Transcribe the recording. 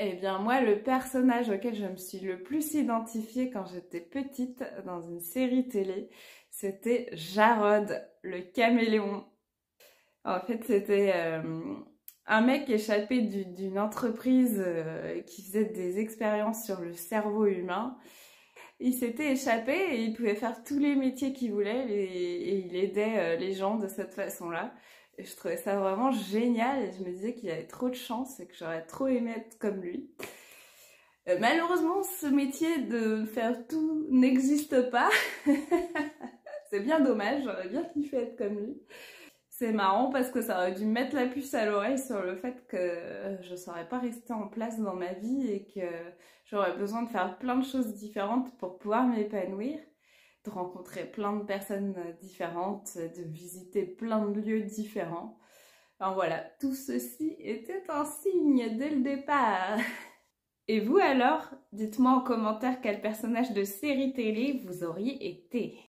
Eh bien moi, le personnage auquel je me suis le plus identifiée quand j'étais petite dans une série télé, c'était Jarod, le caméléon. En fait, c'était euh, un mec échappé d'une entreprise euh, qui faisait des expériences sur le cerveau humain. Il s'était échappé et il pouvait faire tous les métiers qu'il voulait et, il aidait euh, les gens de cette façon-là. Et je trouvais ça vraiment génial et je me disais qu'il avait trop de chance et que j'aurais trop aimé être comme lui. Euh, malheureusement, ce métier de faire tout n'existe pas. C'est bien dommage, j'aurais bien kiffé être comme lui. C'est marrant parce que ça aurait dû mettre la puce à l'oreille sur le fait que je ne saurais pas rester en place dans ma vie et que j'aurais besoin de faire plein de choses différentes pour pouvoir m'épanouir de rencontrer plein de personnes différentes, de visiter plein de lieux différents. Enfin voilà, tout ceci était un signe dès le départ. Et vous alors, dites-moi en commentaire quel personnage de série télé vous auriez été.